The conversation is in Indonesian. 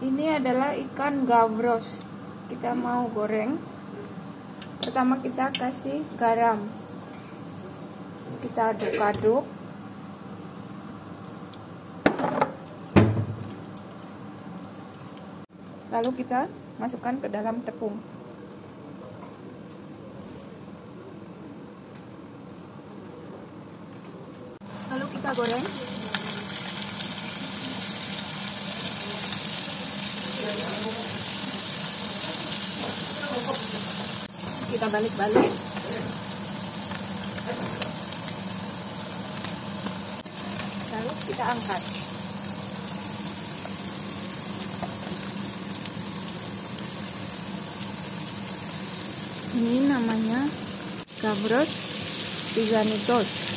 ini adalah ikan gavros. Kita mau goreng. Pertama kita kasih garam. Kita aduk-aduk. Lalu kita masukkan ke dalam tepung. Lalu kita goreng kita balik-balik. Lalu kita angkat. Ini namanya gavros tiganitos